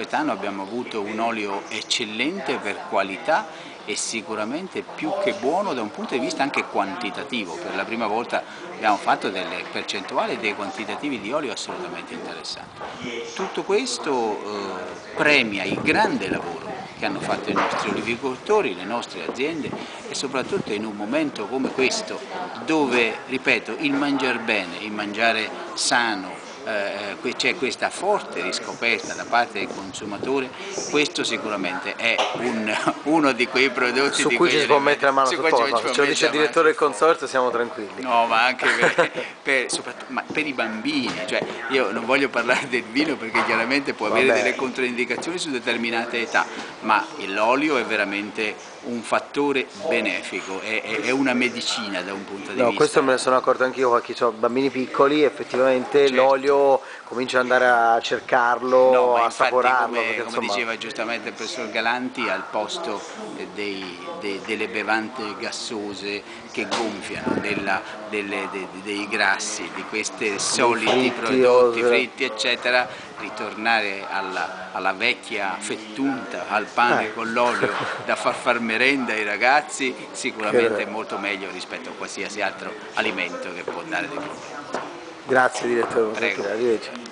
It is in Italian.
quest'anno abbiamo avuto un olio eccellente per qualità e sicuramente più che buono da un punto di vista anche quantitativo, per la prima volta abbiamo fatto delle percentuali e dei quantitativi di olio assolutamente interessanti. Tutto questo eh, premia il grande lavoro che hanno fatto i nostri olivicoltori, le nostre aziende e soprattutto in un momento come questo dove, ripeto, il mangiare bene, il mangiare sano, eh, c'è questa forte riscoperta da parte del consumatore, questo sicuramente è un, uno di quei prodotti su di cui ci si può mettere a mano su cui ci lo dice il direttore del consorzio siamo tranquilli. No, ma anche per, per- soprattutto- ma per i bambini, cioè io non voglio parlare del vino perché chiaramente può avere Vabbè. delle controindicazioni su determinate età, ma l'olio è veramente un fattore benefico, è, è- una medicina da un punto di No, vista. questo me ne sono accorto anch'io perché ho bambini piccoli, effettivamente Certo. l'olio comincia ad andare a cercarlo, No, a infatti, assaporarlo. come, perché, come insomma, diceva giustamente il professor Galanti, al posto dei- de- delle bevande gassose che gonfiano, della- delle- de- de- dei grassi, di questi soliti fritti prodotti fritti, eccetera, ritornare alla, alla vecchia fettunta, al pane Eh. con l'olio da far far merenda ai ragazzi, sicuramente è molto meglio rispetto a qualsiasi altro alimento che può dare dei problemi. Grazie direttore, arrivederci.